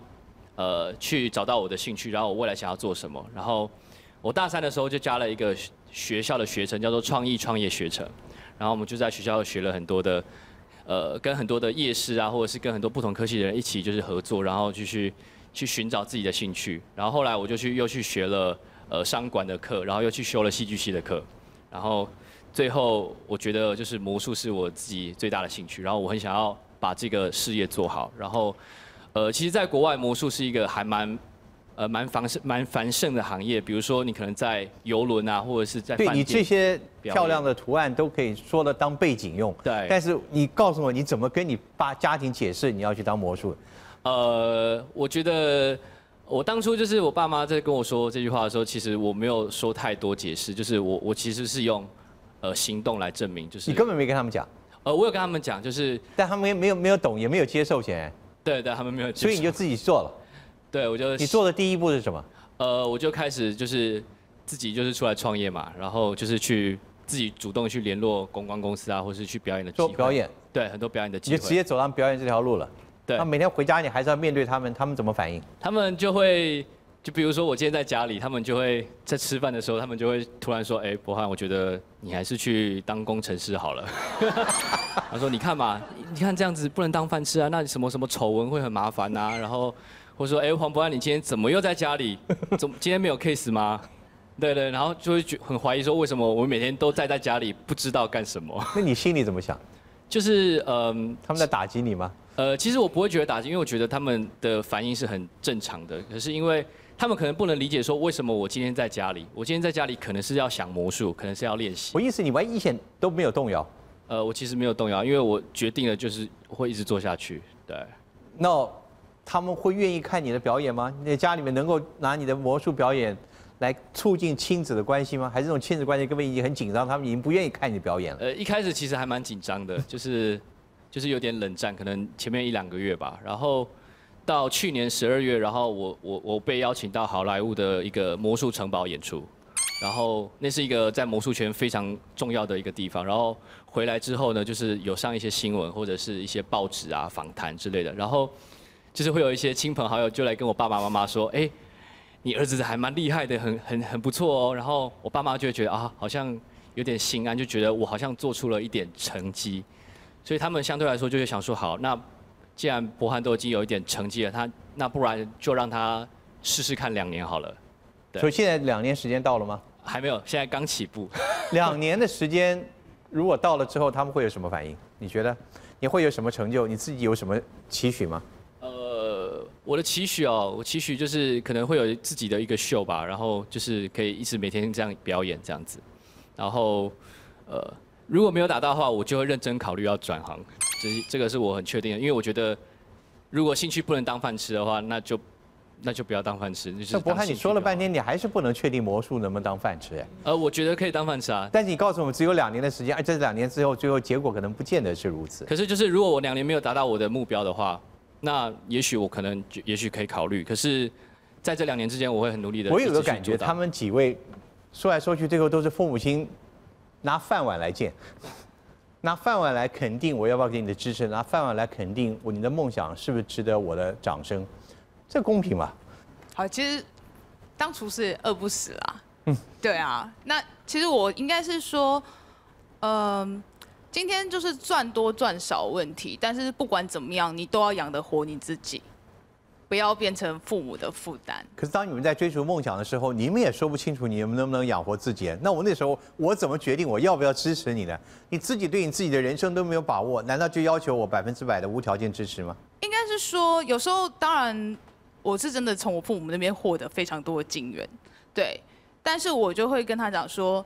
呃去找到我的兴趣，然后我未来想要做什么。然后我大三的时候就加了一个学校的学程，叫做创意创业学程。然后我们就在学校学了很多的，呃，跟很多的夜市啊，或者是跟很多不同科系的人一起就是合作，然后继续去寻找自己的兴趣。然后后来我就去又去学了呃商管的课，然后又去修了戏剧系的课，然后最后我觉得就是魔术是我自己最大的兴趣，然后我很想要把这个事业做好。然后呃，其实在国外魔术是一个还蛮。呃，蛮繁盛、蛮繁盛的行业，比如说你可能在游轮啊，或者是在对你这些漂亮的图案都可以说了当背景用。对但是你告诉我，你怎么跟你爸家庭解释你要去当魔术？呃，我觉得我当初就是我爸妈在跟我说这句话的时候，其实我没有说太多解释，就是我我其实是用呃行动来证明，就是你根本没跟他们讲。呃，我有跟他们讲，就是但他们也没有没有懂，也没有接受前，对对，他们没有接受，所以你就自己做了。对我就你做的第一步是什么？呃，我就开始就是自己就是出来创业嘛，然后就是去自己主动去联络公关公司啊，或是去表演的机会做表演，对，很多表演的机会，你就直接走上表演这条路了。对那每天回家你还是要面对他们，他们怎么反应？他们就会，就比如说我今天在家里，他们就会在吃饭的时候，他们就会突然说：“哎，博翰，我觉得你还是去当工程师好了。”他说：“你看嘛，你看这样子不能当饭吃啊，那什么什么丑闻会很麻烦呐、然后或者说：“哎，黄博安，你今天怎么又在家里？怎么今天没有 case 吗？”对对，然后就会觉很怀疑说，为什么我每天都待在家里，不知道干什么？那你心里怎么想？就是嗯，他们在打击你吗？呃，其实我不会觉得打击，因为我觉得他们的反应是很正常的。可是因为他们可能不能理解说，为什么我今天在家里，我今天在家里可能是要想魔术，可能是要练习。我意思你玩一线都没有动摇。呃，我其实没有动摇，因为我决定了就是会一直做下去。对。那他们会愿意看你的表演吗？你家里面能够拿你的魔术表演来促进亲子的关系吗？还是这种亲子关系根本已经很紧张，他们已经不愿意看你的表演了？呃，一开始其实还蛮紧张的，就是就是有点冷战，可能前面一两个月吧。然后到去年十二月，然后我我我被邀请到好莱坞的一个魔术城堡演出，然后那是一个在魔术圈非常重要的一个地方。然后回来之后呢，就是有上一些新闻或者是一些报纸啊、访谈之类的。然后就是会有一些亲朋好友就来跟我爸爸妈妈说，哎。你儿子还蛮厉害的，很很很不错哦。然后我爸妈就会觉得啊，好像有点心安，就觉得我好像做出了一点成绩，所以他们相对来说就会想说，好，那既然博翰都已经有一点成绩了，他那不然就让他试试看两年好了。对所以现在两年时间到了吗？还没有，现在刚起步。两年的时间，如果到了之后，他们会有什么反应？你觉得你会有什么成就？你自己有什么期许吗？呃，我的期许哦，我期许就是可能会有自己的一个秀吧，然后就是可以一直每天这样表演这样子。然后呃如果没有达到的话，我就会认真考虑要转行。这这个是我很确定的，因为我觉得如果兴趣不能当饭吃的话，那就那就不要当饭吃。就是那博翰，你说了半天，你还是不能确定魔术能不能当饭吃哎。呃，我觉得可以当饭吃啊。但是你告诉我们只有两年的时间，而这两年之后，最后结果可能不见得是如此。可是就是如果我两年没有达到我的目标的话，那也许我可能就也许可以考虑。可是在这两年之间，我会很努力的。我有个感觉，他们几位说来说去，最后都是父母亲拿饭碗来见，拿饭碗来肯定我要不要给你的支持，拿饭碗来肯定我你的梦想是不是值得我的掌声，这公平吗？好，其实当厨师也饿不死啦。嗯，对啊。那其实我应该是说，嗯、今天就是赚多赚少问题，但是不管怎么样，你都要养得活你自己，不要变成父母的负担。可是当你们在追逐梦想的时候，你们也说不清楚你们能不能养活自己。那我那时候我怎么决定我要不要支持你呢？你自己对你自己的人生都没有把握，难道就要求我百分之百的无条件支持吗？应该是说，有时候当然我是真的从我父母那边获得非常多的金源，对，但是我就会跟他讲说，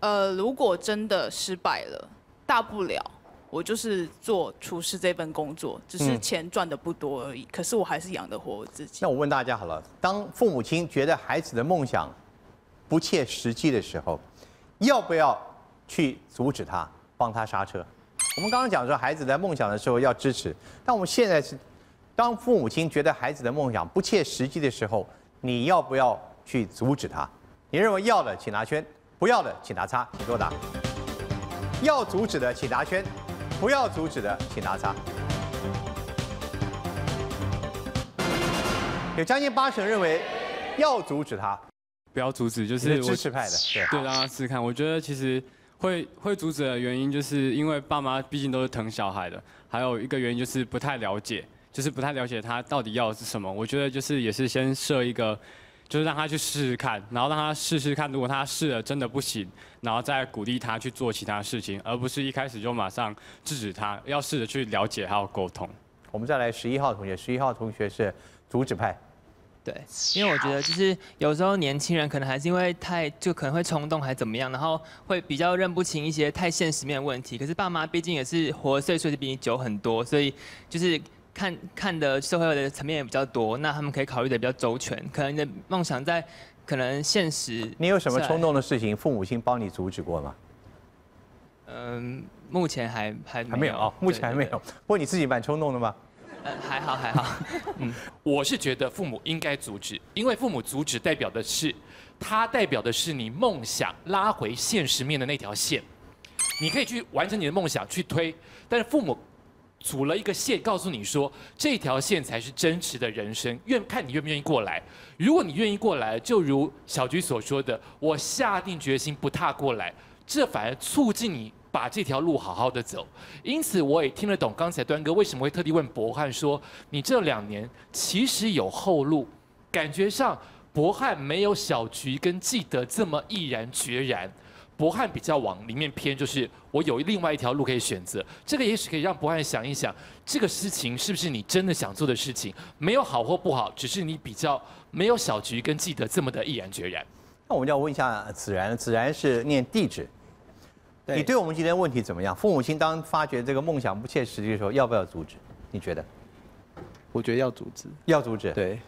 呃，如果真的失败了，大不了我就是做厨师这份工作，只是嗯钱赚的不多而已，可是我还是养得活我自己。那我问大家好了，当父母亲觉得孩子的梦想不切实际的时候，要不要去阻止他，帮他刹车？我们刚刚讲说，孩子在梦想的时候要支持，但我们现在是，当父母亲觉得孩子的梦想不切实际的时候，你要不要去阻止他？你认为要的，请拿圈；不要的，请拿叉，请作答。要阻止的，请拿圈；不要阻止的，请拿叉。有将近八成认为要阻止他，不要阻止，就是支持派的对对，让他试试看。我觉得其实会会阻止的原因，就是因为爸妈毕竟都是疼小孩的，还有一个原因就是不太了解，就是不太了解他到底要的是什么。我觉得就是也是先设一个，就是让他去试试看，然后让他试试看，如果他试了真的不行，然后再鼓励他去做其他事情，而不是一开始就马上制止他，要试着去了解还有沟通。我们再来十一号同学，十一号同学是阻止派，对，因为我觉得就是有时候年轻人可能还是因为太就可能会冲动还怎么样，然后会比较认不清一些太现实面的问题。可是爸妈毕竟也是活的岁数是比你久很多，所以就是看看的社会的层面也比较多，那他们可以考虑的比较周全。可能你的梦想在可能现实，你有什么冲？动的事情，父母亲帮你阻止过吗？嗯，目前还还还没有啊，目前还没有。不过你自己蛮冲动的吗？呃，还好还好。嗯，我是觉得父母应该阻止，因为父母阻止代表的是，它代表的是你梦想拉回现实面的那条线。你可以去完成你的梦想去推，但是父母组了一个线，告诉你说这条线才是真实的人生，愿看你愿不愿意过来。如果你愿意过来，就如小菊所说的，我下定决心不踏过来，这反而促进你把这条路好好的走。因此，我也听得懂刚才端哥为什么会特地问博翰说，你这两年其实有后路，感觉上博翰没有小菊跟记得这么毅然决然。博翰比较往里面偏，就是我有另外一条路可以选择。这个也许可以让博翰想一想，这个事情是不是你真的想做的事情？没有好或不好，只是你比较没有小菊跟记得这么的毅然决然。那我们就要问一下子然，子然是念地质，你对我们今天问题怎么样？父母亲当发觉这个梦想不切实际的时候，要不要阻止？你觉得？我觉得要阻止，要阻止。对，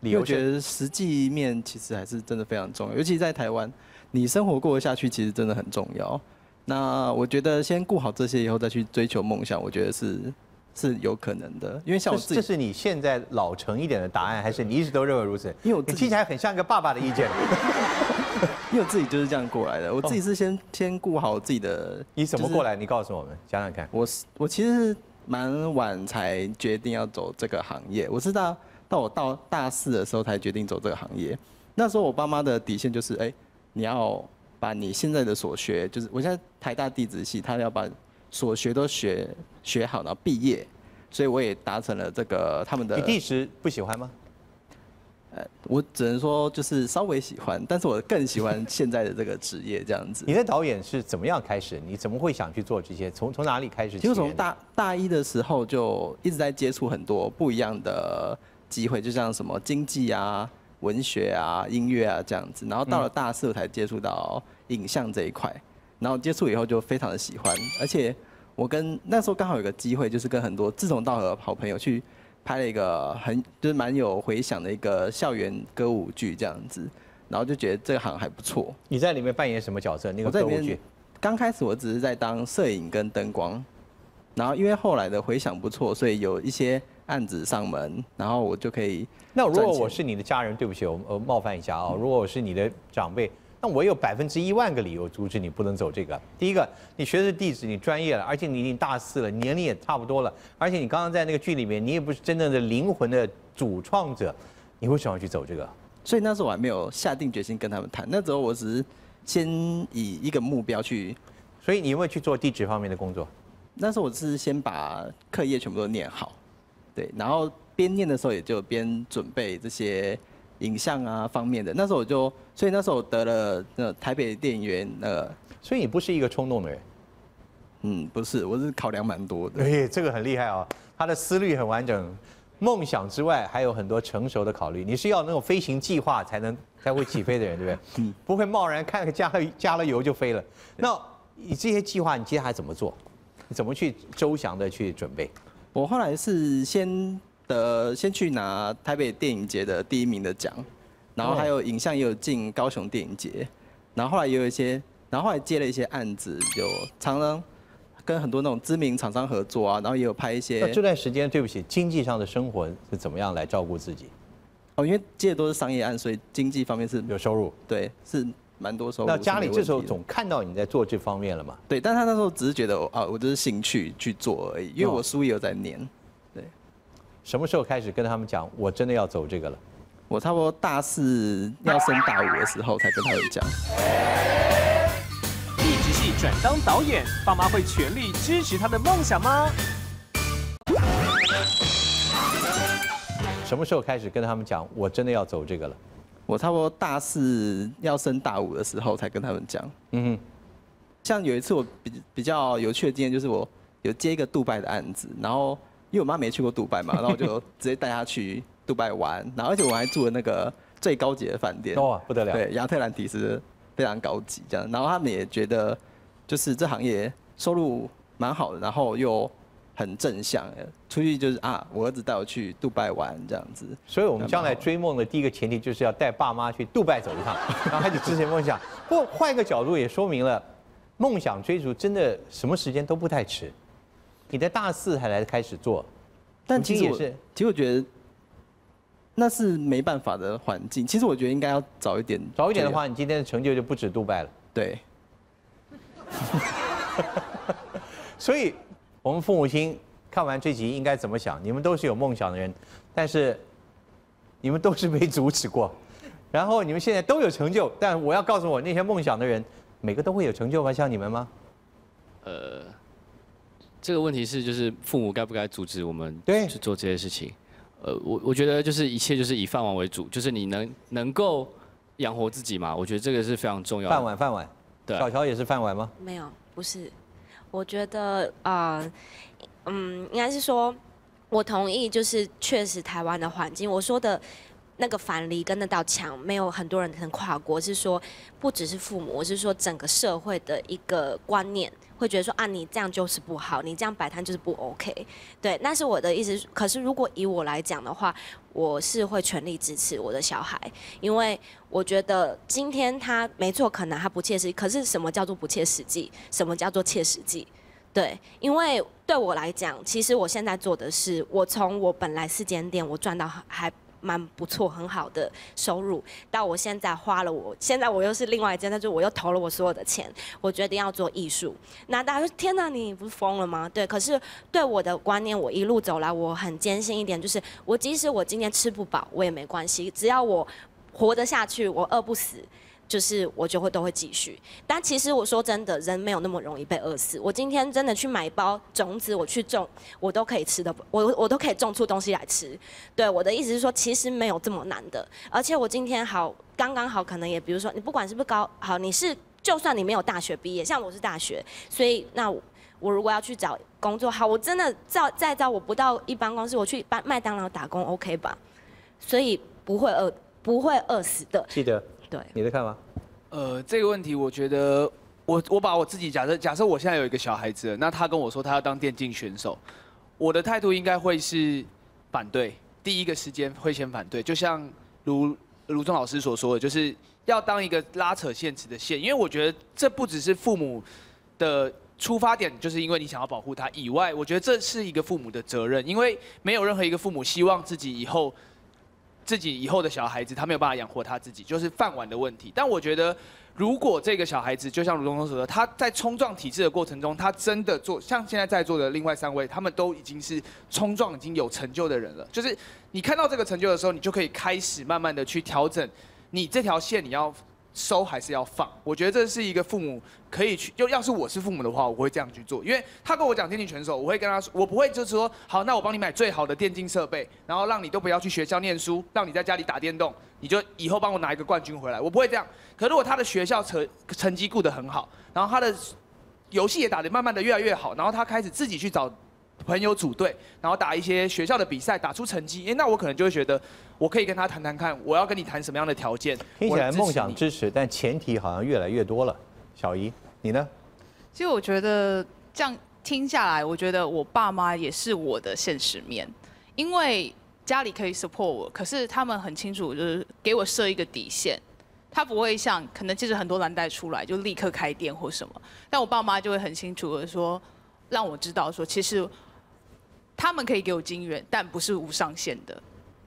理由因为我觉得实际面其实还是真的非常重要，尤其在台湾，你生活过得下去，其实真的很重要。那我觉得先顾好这些以后再去追求梦想，我觉得是是有可能的。因为像我自己这是你现在老成一点的答案，还是你一直都认为如此？因为我你听起来很像一个爸爸的意见。因为我自己就是这样过来的。我自己是先先顾好自己的。你怎么就是过来？你告诉我们，想想看。我是我其实是蛮晚才决定要走这个行业，我是到到我到大四的时候才决定走这个行业。那时候我爸妈的底线就是，哎、你要把你现在的所学，就是我现在台大地质系，他要把所学都学学好，然后毕业，所以我也达成了这个他们的。你地质不喜欢吗？呃，我只能说就是稍微喜欢，但是我更喜欢现在的这个职业这样子。你的导演是怎么样开始？你怎么会想去做这些？从从哪里开始其实？从大大一的时候就一直在接触很多不一样的机会，就像什么经济啊，文学啊、音乐啊这样子。然后到了大四我才接触到影像这一块，然后接触以后就非常的喜欢，而且我跟那时候刚好有个机会，就是跟很多志同道合的好朋友去拍了一个很就是蛮有回响的一个校园歌舞剧这样子，然后就觉得这个行还不错。你在里面扮演什么角色？那个我在里面歌舞剧？刚开始我只是在当摄影跟灯光，然后因为后来的回响不错，所以有一些案子上门，然后我就可以那如果我是你的家人，对不起，我呃冒犯一下啊、如果我是你的长辈，那我有百分之一万个理由阻止你不能走这个。第一个，你学的是地址，你专业了，而且你已经大四了，年龄也差不多了，而且你刚刚在那个剧里面，你也不是真正的灵魂的主创者，你为什么要去走这个？所以那时候我还没有下定决心跟他们谈，那时候我只是先以一个目标去。所以你有没有去做地址方面的工作？那时候我是先把课业全部都念好，对，然后边念的时候也就边准备这些影像啊方面的。那时候我就，所以那时候我得了那台北电影院呃，所以你不是一个冲动的人。嗯，不是，我是考量蛮多的。哎，这个很厉害啊、他的思虑很完整。梦想之外，还有很多成熟的考虑。你是要那种飞行计划才能才会起飞的人，对不对？嗯。不会贸然看个加了加了油就飞了。那你这些计划，你接下来怎么做？你怎么去周详的去准备？我后来是先的先去拿台北电影节的第一名的奖，然后还有影像也有进高雄电影节，然后后来也有一些，然后后来接了一些案子，有常常跟很多那种知名厂商合作啊，然后也有拍一些那。这段时间，对不起，经济上的生活是怎么样来照顾自己？哦，因为接的都是商业案，所以经济方面是有收入，对，是蛮多收入。那家里这时候总看到你在做这方面了嘛？对，但他那时候只是觉得啊，我就是兴趣去做而已，因为哦我书也有在念。对，什么时候开始跟他们讲，我真的要走这个了？我差不多大四要升大五的时候才跟他们讲。一直系转当导演，爸妈会全力支持他的梦想吗？什么时候开始跟他们讲，我真的要走这个了？我差不多大四要升大五的时候才跟他们讲。嗯哼，像有一次我比比较有趣的经验，就是我有接一个杜拜的案子，然后因为我妈没去过杜拜嘛，然后我就直接带她去杜拜玩，然后而且我还住了那个最高级的饭店，哦不得了对，亚特兰提斯非常高级这样，然后他们也觉得就是这行业收入蛮好的，然后又很正向，出去就是啊，我儿子带我去杜拜玩这样子，所以我们将来追梦的第一个前提就是要带爸妈去杜拜走一趟，然后开始支持梦想。不过换一个角度也说明了，梦想追逐真的什么时间都不太迟。你在大四才来开始做，但其实也是，其实我觉得那是没办法的环境。其实我觉得应该要早一点，早一点的话，你今天的成就就不止杜拜了。对，所以，我们父母亲看完这集应该怎么想？你们都是有梦想的人，但是你们都是被阻止过，然后你们现在都有成就，但我要告诉我，那些梦想的人，每个都会有成就吗？像你们吗？呃，这个问题是就是父母该不该阻止我们对去做这些事情？呃，我我觉得就是一切就是以饭碗为主，就是你能能够养活自己嘛，我觉得这个是非常重要的。饭碗，饭碗。对小乔也是饭碗吗？没有，不是。我觉得啊、呃嗯，应该是说，我同意，就是确实台湾的环境，我说的那个樊篱跟那道墙，没有很多人能跨过。是说，不只是父母，我是说整个社会的一个观念，会觉得说啊，你这样就是不好，你这样摆摊就是不 OK。对，那是我的意思。可是如果以我来讲的话，我是会全力支持我的小孩，因为我觉得今天他没错，可能他不切实际，可是什么叫做不切实际？什么叫做切实际？对，因为对我来讲，其实我现在做的是，我从我本来四间店，我赚到还蛮不错、很好的收入，到我现在花了我，现在我又是另外一件，但是我又投了我所有的钱，我决定要做艺术。那大家说天哪，你不是疯了吗？对，可是对我的观念，我一路走来，我很坚信一点，就是我即使我今天吃不饱，我也没关系，只要我活得下去，我饿不死。就是我就会都会继续，但其实我说真的，人没有那么容易被饿死。我今天真的去买包种子，我去种，我都可以吃的，我我都可以种出东西来吃。对，我的意思是说，其实没有这么难的。而且我今天好刚刚好，可能也比如说，你不管是不是高好，你是就算你没有大学毕业，像我是大学，所以那我如果要去找工作，好，我真的照再照我不到一般公司，我去麦麦当劳打工，OK 吧？所以不会饿。不会饿死的。记得对，你的看法？呃，这个问题我觉得，我我把我自己假设，假设我现在有一个小孩子，那他跟我说他要当电竞选手，我的态度应该会是反对，第一个时间会先反对，就像卢卢中老师所说的，就是要当一个拉扯现实的线，因为我觉得这不只是父母的出发点，就是因为你想要保护他以外，我觉得这是一个父母的责任，因为没有任何一个父母希望自己以后。自己以后的小孩子，他没有办法养活他自己，就是饭碗的问题。但我觉得，如果这个小孩子就像卢东东说，他在冲撞体制的过程中，他真的做像现在在座的另外三位，他们都已经是冲撞已经有成就的人了。就是你看到这个成就的时候，你就可以开始慢慢的去调整你这条线，你要收还是要放？我觉得这是一个父母可以去，就要是我是父母的话，我会这样去做。因为他跟我讲电竞选手，我会跟他说，我不会就是说，好，那我帮你买最好的电竞设备，然后让你都不要去学校念书，让你在家里打电动，你就以后帮我拿一个冠军回来。我不会这样。可如果他的学校成成绩顾得很好，然后他的游戏也打得慢慢的越来越好，然后他开始自己去找朋友组队，然后打一些学校的比赛，打出成绩，哎，那我可能就会觉得，我可以跟他谈谈看，我要跟你谈什么样的条件。听起来梦想支持，但前提好像越来越多了。小姨，你呢？其实我觉得这样听下来，我觉得我爸妈也是我的现实面，因为家里可以 support 我，可是他们很清楚，就是给我设一个底线，他不会像可能接着很多蓝带出来就立刻开店或什么，但我爸妈就会很清楚的说，让我知道说，其实他们可以给我金元，但不是无上限的，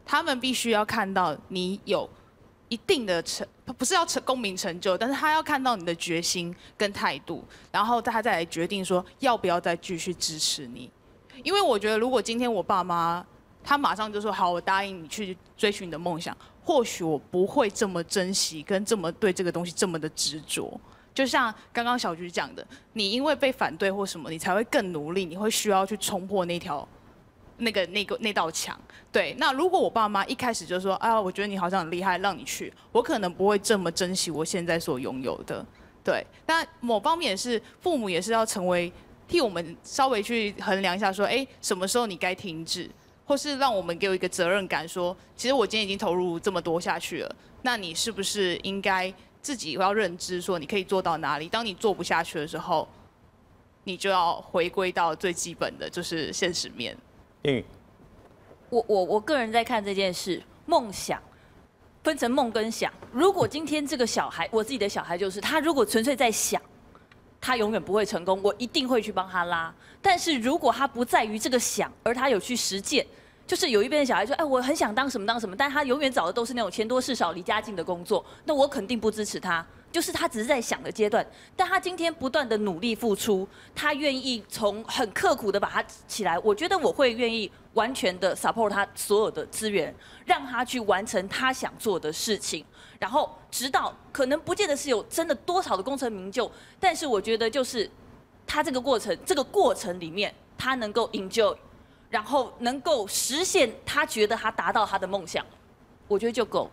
他们必须要看到你有一定的成，不是要成功名成就，但是他要看到你的决心跟态度，然后他再来决定说要不要再继续支持你。因为我觉得，如果今天我爸妈他马上就说好，我答应你去追寻你的梦想，或许我不会这么珍惜，跟这么对这个东西这么的执着。就像刚刚小菊讲的，你因为被反对或什么，你才会更努力，你会需要去冲破那条那个那个那道墙。对，那如果我爸妈一开始就说啊，我觉得你好像很厉害，让你去，我可能不会这么珍惜我现在所拥有的。对，但某方面也是父母也是要成为替我们稍微去衡量一下，说，哎，什么时候你该停止，或是让我们给我一个责任感，说，其实我今天已经投入这么多下去了，那你是不是应该自己要认知，说你可以做到哪里？当你做不下去的时候，你就要回归到最基本的，就是现实面。英语，我我我个人在看这件事，梦想分成梦跟想。如果今天这个小孩，我自己的小孩就是他，如果纯粹在想，他永远不会成功，我一定会去帮他拉。但是如果他不在于这个想，而他有去实践，就是有一边的小孩说，哎，我很想当什么当什么，但他永远找的都是那种钱多事少、离家近的工作，那我肯定不支持他。就是他只是在想的阶段，但他今天不断的努力付出，他愿意从很刻苦的把他起来，我觉得我会愿意完全的 support 他所有的资源，让他去完成他想做的事情，然后直到可能不见得是有真的多少的功成名就，但是我觉得就是他这个过程，这个过程里面他能够 enjoy，然后能够实现他觉得他达到他的梦想，我觉得就够。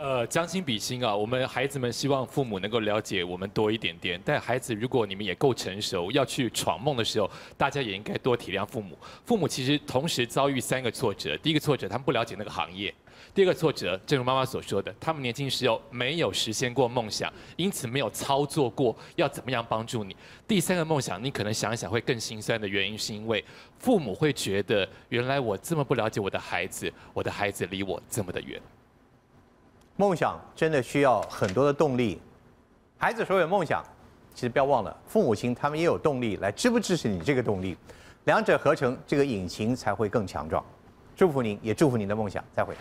呃，将心比心啊，我们孩子们希望父母能够了解我们多一点点。但孩子，如果你们也够成熟，要去闯梦的时候，大家也应该多体谅父母。父母其实同时遭遇三个挫折：第一个挫折，他们不了解那个行业；第二个挫折，正如妈妈所说的，他们年轻时候没有实现过梦想，因此没有操作过要怎么样帮助你。第三个梦想，你可能想一想会更心酸的原因，是因为父母会觉得，原来我这么不了解我的孩子，我的孩子离我这么的远。梦想真的需要很多的动力。孩子所有梦想，其实不要忘了，父母亲他们也有动力来支不支持你这个动力，两者合成，这个引擎才会更强壮。祝福您，也祝福您的梦想。再会。